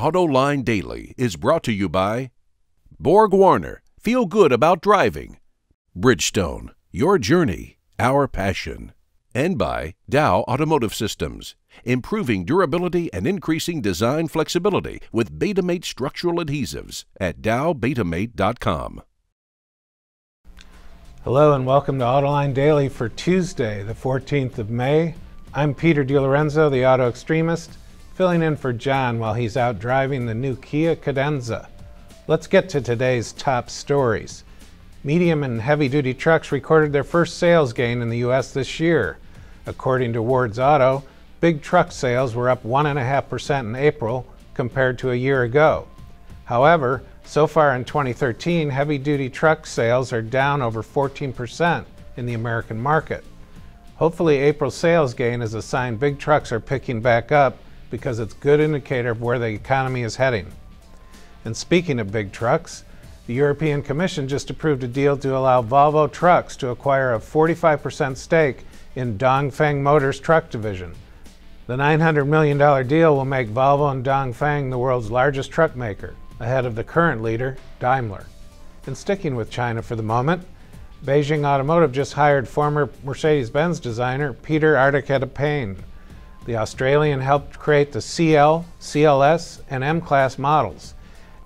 Autoline Daily is brought to you by BorgWarner, feel good about driving. Bridgestone, your journey, our passion. And by Dow Automotive Systems, improving durability and increasing design flexibility with Betamate structural adhesives at dowbetamate.com. Hello and welcome to Autoline Daily for Tuesday, the 14th of May. I'm Peter De Lorenzo, the auto extremist, filling in for John while he's out driving the new Kia Cadenza. Let's get to today's top stories. Medium and heavy duty trucks recorded their first sales gain in the U.S. this year. According to Ward's Auto, big truck sales were up 1.5% in April compared to a year ago. However, so far in 2013, heavy duty truck sales are down over 14% in the American market. Hopefully, April's sales gain is a sign big trucks are picking back up because it's a good indicator of where the economy is heading. And speaking of big trucks, the European Commission just approved a deal to allow Volvo Trucks to acquire a 45% stake in Dongfeng Motors truck division. The $900 million deal will make Volvo and Dongfeng the world's largest truck maker, ahead of the current leader, Daimler. And sticking with China for the moment, Beijing Automotive just hired former Mercedes Benz designer Peter Arcadipane The Australian helped create the CL, CLS, and M Class models.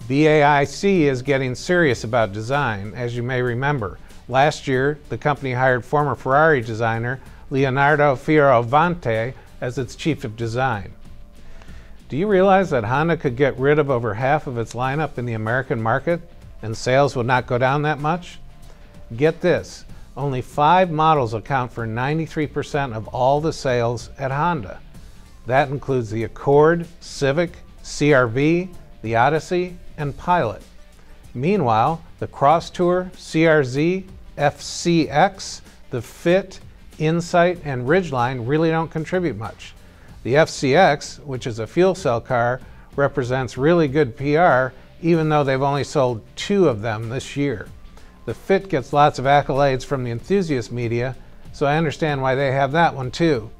BAIC is getting serious about design, as you may remember. Last year, the company hired former Ferrari designer Leonardo Fioravanti as its chief of design. Do you realize that Honda could get rid of over half of its lineup in the American market and sales would not go down that much? Get this, only five models account for 93% of all the sales at Honda. That includes the Accord, Civic, CRV, the Odyssey, and Pilot. Meanwhile, the Crosstour, CRZ, FCX, the Fit, Insight, and Ridgeline really don't contribute much. The FCX, which is a fuel cell car, represents really good PR, even though they've only sold two of them this year. The Fit gets lots of accolades from the enthusiast media, so I understand why they have that one too.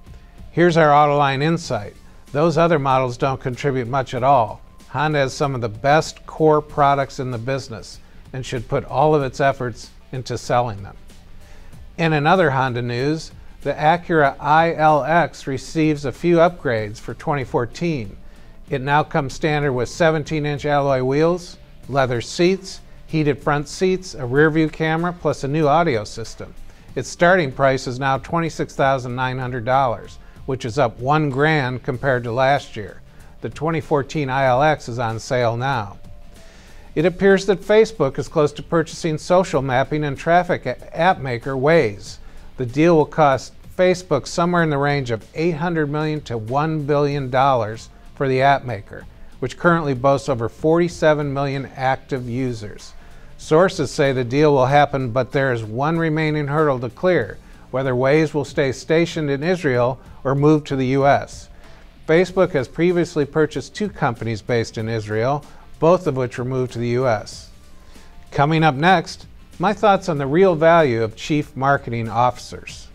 Here's our Autoline insight. Those other models don't contribute much at all. Honda has some of the best core products in the business and should put all of its efforts into selling them. And in other Honda news, the Acura ILX receives a few upgrades for 2014. It now comes standard with 17 inch alloy wheels, leather seats, heated front seats, a rear view camera, plus a new audio system. Its starting price is now $26,900, which is up one grand compared to last year. The 2014 ILX is on sale now. It appears that Facebook is close to purchasing social mapping and traffic app maker Waze. The deal will cost Facebook somewhere in the range of 800 million to 1 billion dollars for the app maker, which currently boasts over 47 million active users. Sources say the deal will happen, but there is one remaining hurdle to clear whether Waze will stay stationed in Israel or move to the US. Facebook has previously purchased two companies based in Israel, both of which were moved to the US. Coming up next, my thoughts on the real value of chief marketing officers.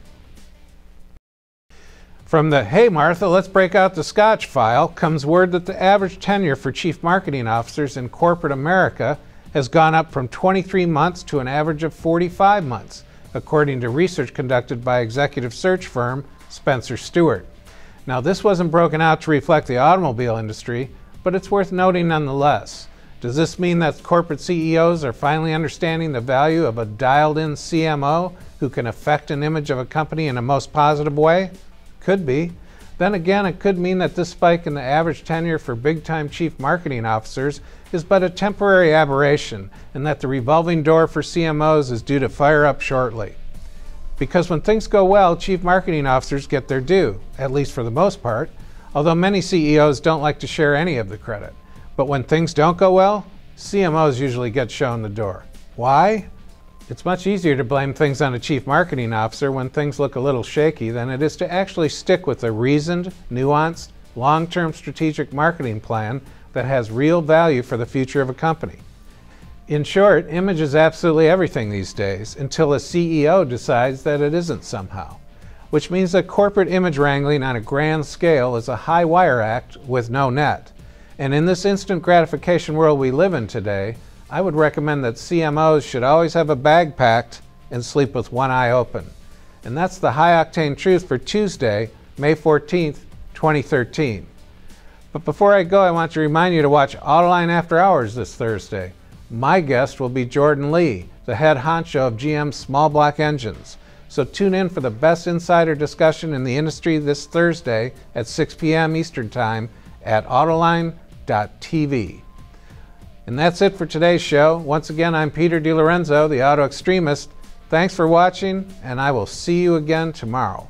From the Hey Martha, let's break out the Scotch file comes word that the average tenure for chief marketing officers in corporate America has gone up from 23 months to an average of 45 months, according to research conducted by executive search firm Spencer Stuart. Now, this wasn't broken out to reflect the automobile industry, but it's worth noting nonetheless. Does this mean that corporate CEOs are finally understanding the value of a dialed in CMO who can affect an image of a company in a most positive way? Could be. Then again, it could mean that this spike in the average tenure for big time chief marketing officers is but a temporary aberration and that the revolving door for CMOs is due to fire up shortly. Because when things go well, chief marketing officers get their due, at least for the most part, although many CEOs don't like to share any of the credit. But when things don't go well, CMOs usually get shown the door. Why? It's much easier to blame things on a chief marketing officer when things look a little shaky than it is to actually stick with a reasoned, nuanced, long term strategic marketing plan that has real value for the future of a company. In short, image is absolutely everything these days until a CEO decides that it isn't somehow, which means that corporate image wrangling on a grand scale is a high wire act with no net. And in this instant gratification world we live in today, I would recommend that CMOs should always have a bag packed and sleep with one eye open. And that's the high octane truth for Tuesday, May 14th, 2013. But before I go, I want to remind you to watch Autoline After Hours this Thursday. My guest will be Jordan Lee, the head honcho of GM's small block engines. So tune in for the best insider discussion in the industry this Thursday at 6 p.m. Eastern Time at Autoline.tv. And that's it for today's show. Once again, I'm Peter De Lorenzo, the auto extremist. Thanks for watching, and I will see you again tomorrow.